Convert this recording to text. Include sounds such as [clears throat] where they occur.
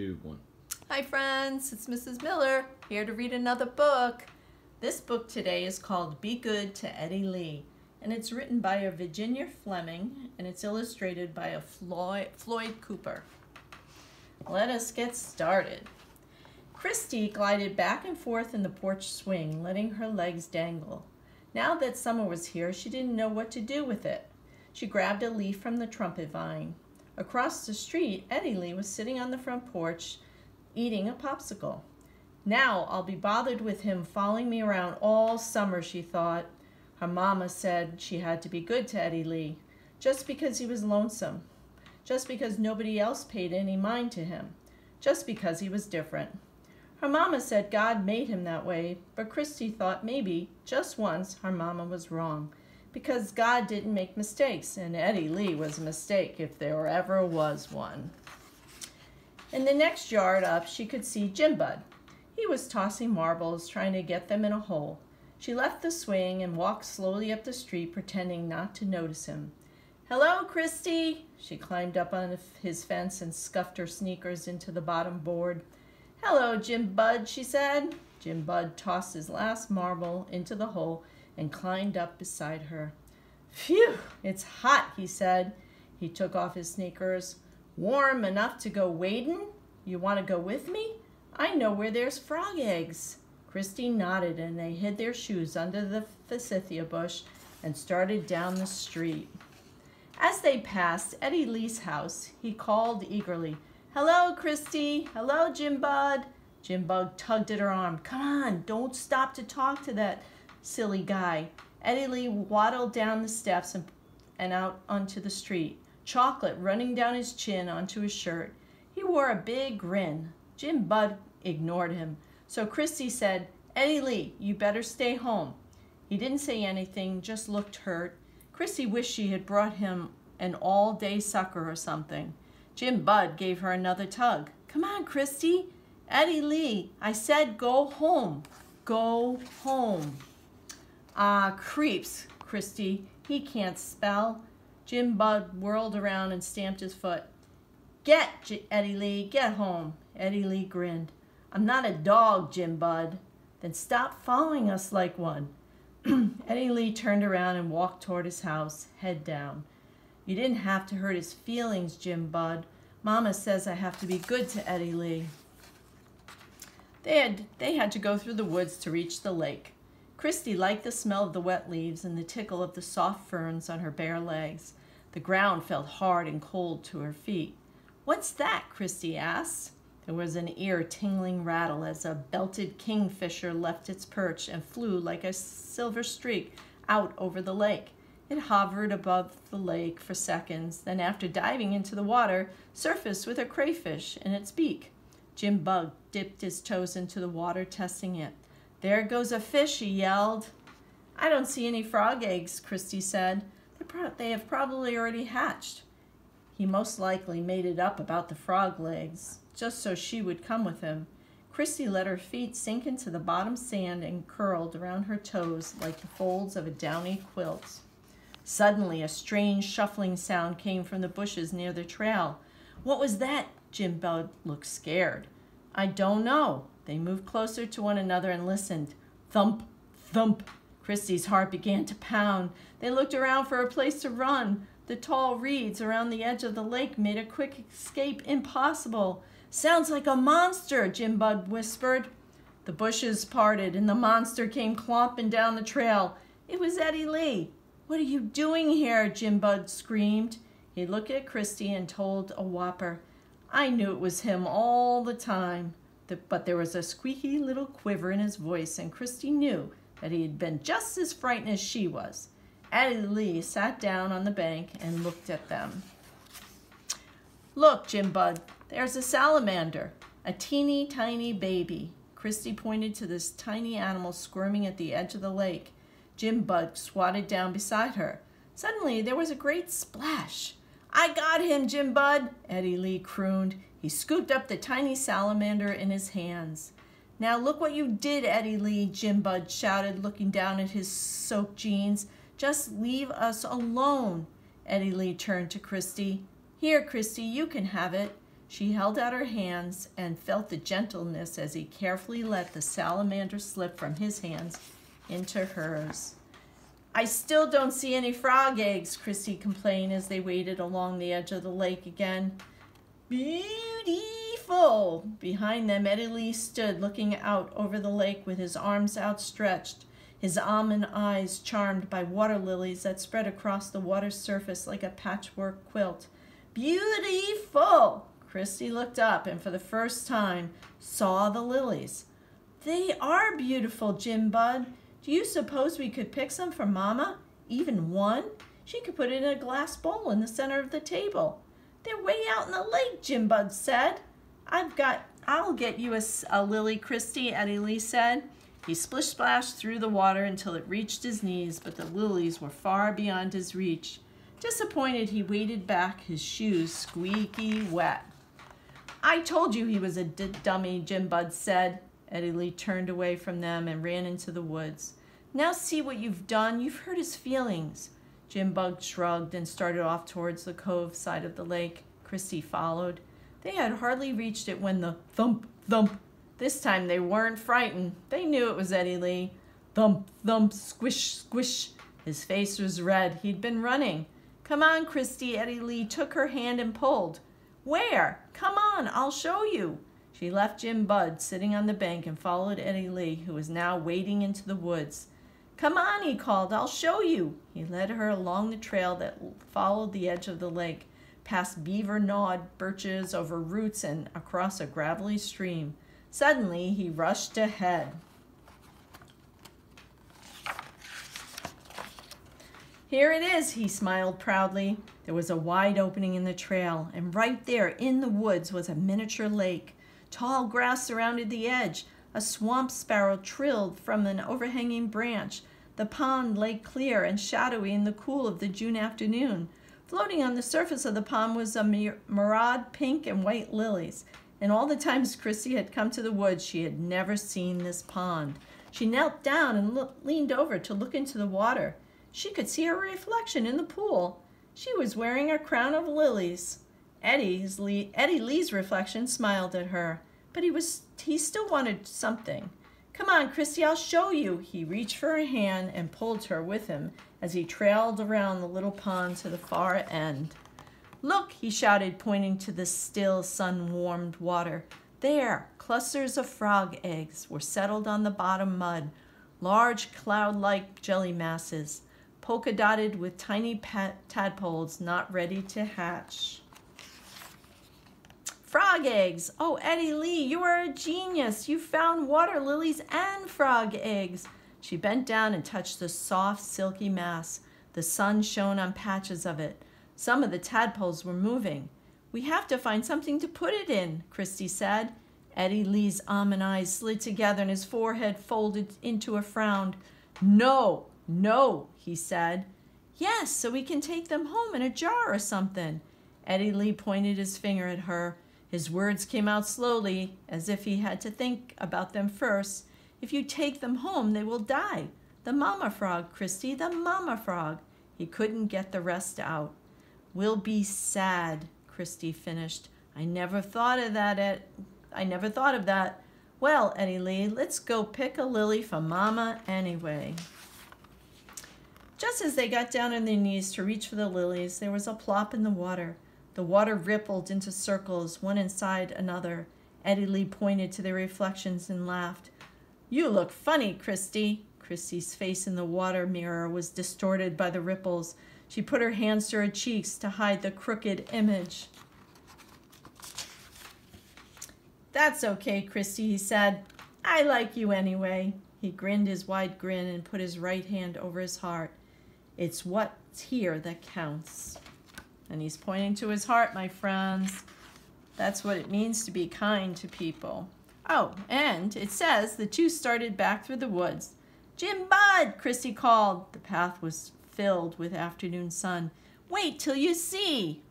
one. Hi friends, it's Mrs. Miller, here to read another book. This book today is called Be Good to Eddie Lee, and it's written by a Virginia Fleming, and it's illustrated by a Floyd, Floyd Cooper. Let us get started. Christy glided back and forth in the porch swing, letting her legs dangle. Now that summer was here, she didn't know what to do with it. She grabbed a leaf from the trumpet vine. Across the street, Eddie Lee was sitting on the front porch eating a popsicle. Now I'll be bothered with him following me around all summer, she thought. Her mama said she had to be good to Eddie Lee, just because he was lonesome, just because nobody else paid any mind to him, just because he was different. Her mama said God made him that way, but Christy thought maybe, just once, her mama was wrong, because God didn't make mistakes, and Eddie Lee was a mistake if there ever was one. In the next yard up, she could see Jim Bud. He was tossing marbles, trying to get them in a hole. She left the swing and walked slowly up the street, pretending not to notice him. Hello, Christy! She climbed up on his fence and scuffed her sneakers into the bottom board. Hello, Jim Bud, she said. Jim Bud tossed his last marble into the hole and climbed up beside her. Phew, it's hot, he said. He took off his sneakers. Warm enough to go wading? You want to go with me? I know where there's frog eggs. Christy nodded and they hid their shoes under the forsythia bush and started down the street. As they passed Eddie Lee's house, he called eagerly, Hello, Christy. Hello, Jim Bud. Jim Bud tugged at her arm. Come on, don't stop to talk to that silly guy. Eddie Lee waddled down the steps and, and out onto the street, chocolate running down his chin onto his shirt. He wore a big grin. Jim Bud ignored him. So Christy said, Eddie Lee, you better stay home. He didn't say anything, just looked hurt. Christy wished she had brought him an all-day sucker or something. Jim Bud gave her another tug. Come on, Christy. Eddie Lee, I said go home. Go home. Ah, creeps, Christy. He can't spell. Jim Bud whirled around and stamped his foot. Get, J Eddie Lee, get home. Eddie Lee grinned. I'm not a dog, Jim Bud. Then stop following us like one. [clears throat] Eddie Lee turned around and walked toward his house, head down. You didn't have to hurt his feelings, Jim Bud. Mama says I have to be good to Eddie Lee. They had, they had to go through the woods to reach the lake. Christy liked the smell of the wet leaves and the tickle of the soft ferns on her bare legs. The ground felt hard and cold to her feet. What's that? Christy asked. There was an ear tingling rattle as a belted kingfisher left its perch and flew like a silver streak out over the lake. It hovered above the lake for seconds, then after diving into the water, surfaced with a crayfish in its beak. Jim Bud dipped his toes into the water, testing it. There goes a fish, he yelled. I don't see any frog eggs, Christy said. They have probably already hatched. He most likely made it up about the frog legs just so she would come with him. Christy let her feet sink into the bottom sand and curled around her toes like the folds of a downy quilt. Suddenly, a strange shuffling sound came from the bushes near the trail. What was that? Jim Bud looked scared. I don't know. They moved closer to one another and listened. Thump, thump. Christy's heart began to pound. They looked around for a place to run. The tall reeds around the edge of the lake made a quick escape impossible. Sounds like a monster, Jim Bud whispered. The bushes parted and the monster came clomping down the trail. It was Eddie Lee. What are you doing here? Jim Bud screamed. He looked at Christy and told a whopper, I knew it was him all the time. But there was a squeaky little quiver in his voice, and Christy knew that he had been just as frightened as she was. Eddie Lee sat down on the bank and looked at them. Look, Jim Bud, there's a salamander, a teeny tiny baby. Christy pointed to this tiny animal squirming at the edge of the lake. Jim Bud squatted down beside her. Suddenly, there was a great splash. I got him, Jim Bud, Eddie Lee crooned. He scooped up the tiny salamander in his hands. Now look what you did, Eddie Lee, Jim Bud shouted, looking down at his soaked jeans. Just leave us alone. Eddie Lee turned to Christy. Here, Christy, you can have it. She held out her hands and felt the gentleness as he carefully let the salamander slip from his hands into hers. I still don't see any frog eggs, Christy complained as they waded along the edge of the lake again. Beautiful! Behind them, Eddie Lee stood looking out over the lake with his arms outstretched, his almond eyes charmed by water lilies that spread across the water's surface like a patchwork quilt. Beautiful! Christy looked up and for the first time saw the lilies. They are beautiful, Jim Bud. Do you suppose we could pick some for Mama? Even one? She could put it in a glass bowl in the center of the table. They're way out in the lake, Jim Bud said. I've got, I'll get you a, a lily, Christy, Eddie Lee said. He splish splashed through the water until it reached his knees, but the lilies were far beyond his reach. Disappointed, he waded back, his shoes squeaky wet. I told you he was a dummy, Jim Bud said. Eddie Lee turned away from them and ran into the woods. Now see what you've done. You've hurt his feelings. Jim Bud shrugged and started off towards the cove side of the lake. Christy followed. They had hardly reached it when the thump, thump. This time they weren't frightened. They knew it was Eddie Lee. Thump, thump, squish, squish. His face was red. He'd been running. Come on, Christy. Eddie Lee took her hand and pulled. Where? Come on, I'll show you. She left Jim Bud sitting on the bank and followed Eddie Lee, who was now wading into the woods. Come on, he called, I'll show you. He led her along the trail that followed the edge of the lake, past beaver gnawed birches, over roots, and across a gravelly stream. Suddenly, he rushed ahead. Here it is, he smiled proudly. There was a wide opening in the trail, and right there in the woods was a miniature lake. Tall grass surrounded the edge. A swamp sparrow trilled from an overhanging branch. The pond lay clear and shadowy in the cool of the June afternoon. Floating on the surface of the pond was a myriad pink and white lilies. In all the times Christy had come to the woods, she had never seen this pond. She knelt down and leaned over to look into the water. She could see her reflection in the pool. She was wearing a crown of lilies. Eddie's Lee, Eddie Lee's reflection smiled at her, but he was he still wanted something. Come on, Christy, I'll show you. He reached for her hand and pulled her with him as he trailed around the little pond to the far end. Look, he shouted, pointing to the still, sun-warmed water. There, clusters of frog eggs were settled on the bottom mud, large cloud-like jelly masses, polka-dotted with tiny tadpoles not ready to hatch. Frog eggs. Oh, Eddie Lee, you are a genius. You found water lilies and frog eggs. She bent down and touched the soft, silky mass. The sun shone on patches of it. Some of the tadpoles were moving. We have to find something to put it in, Christy said. Eddie Lee's almond eyes slid together and his forehead folded into a frown. No, no, he said. Yes, so we can take them home in a jar or something. Eddie Lee pointed his finger at her. His words came out slowly, as if he had to think about them first. If you take them home, they will die. The mama frog, Christy, the mama frog. He couldn't get the rest out. We'll be sad, Christy finished. I never thought of that. At, I never thought of that. Well, Eddie Lee, let's go pick a lily for Mama anyway. Just as they got down on their knees to reach for the lilies, there was a plop in the water. The water rippled into circles, one inside another. Eddie Lee pointed to their reflections and laughed. You look funny, Christy. Christy's face in the water mirror was distorted by the ripples. She put her hands to her cheeks to hide the crooked image. That's okay, Christy, he said. I like you anyway. He grinned his wide grin and put his right hand over his heart. It's what's here that counts. And he's pointing to his heart, my friends. That's what it means to be kind to people. Oh, and it says the two started back through the woods. Jim Bud, Christy called. The path was filled with afternoon sun. Wait till you see.